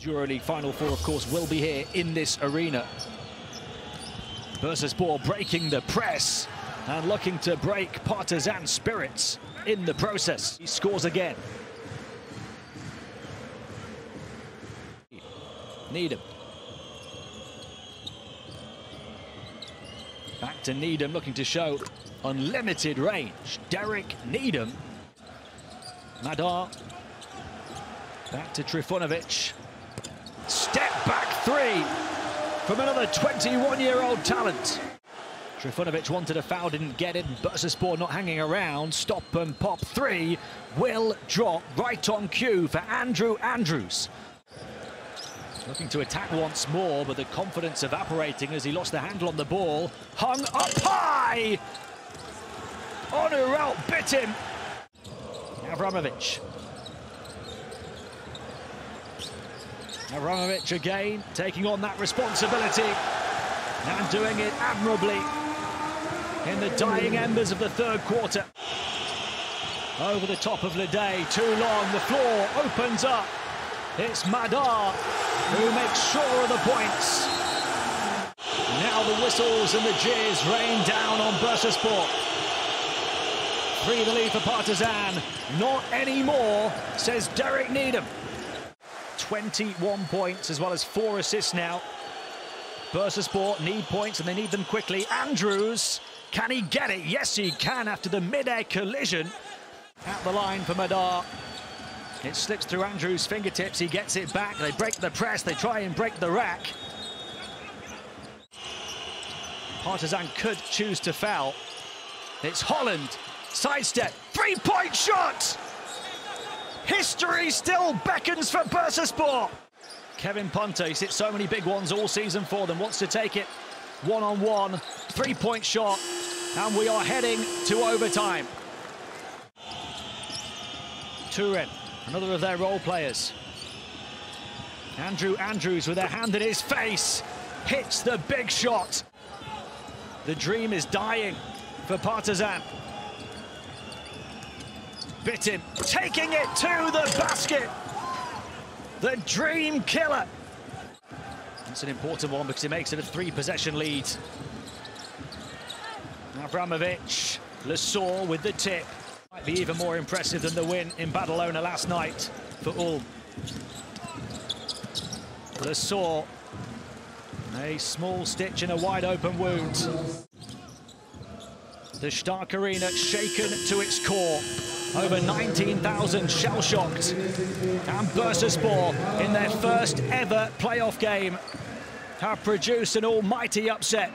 EuroLeague Final Four, of course, will be here in this arena. Bursaspor breaking the press and looking to break Partizan spirits in the process. He scores again. Needham. Back to Needham, looking to show unlimited range. Derek Needham. Madar. Back to Trifunovic. Three from another 21-year-old talent. Trifunovic wanted a foul, didn't get it. Bursaspor not hanging around. Stop and pop three will drop right on cue for Andrew Andrews. Looking to attack once more, but the confidence evaporating as he lost the handle on the ball. Hung up high! Onuralp Bitim. Avramovic. Avramovic again, taking on that responsibility and doing it admirably in the dying embers of the third quarter. Over the top of LeDay, too long, the floor opens up. It's Madar who makes sure of the points. Now the whistles and the jeers rain down on Bursaspor. Three the lead for Partizan. Not anymore, says Derek Needham. 21 points as well as four assists now. Bursaspor need points and they need them quickly. Andrews, can he get it? Yes, he can after the mid-air collision. At the line for Madar. It slips through Andrews' fingertips. He gets it back. They break the press. They try and break the rack. Partizan could choose to foul. It's Holland. Sidestep. Three-point shot! History still beckons for Bursaspor. Kevin Punter hit so many big ones all season for them. Wants to take it one-on-one. Three-point shot. And we are heading to overtime. Turin another of their role players. Andrew Andrews with a hand in his face, hits the big shot. The dream is dying for Partizan. Bitim, taking it to the basket. The dream killer. It's an important one because it makes it a three-possession lead. Avramovic, Lessort with the tip. Might be even more impressive than the win in Badalona last night for Ulm. Lessort, a small stitch in a wide open wound. The Stark Arena shaken to its core. Over 19,000 shell-shocked. And Bursaspor, in their first ever playoff game, have produced an almighty upset.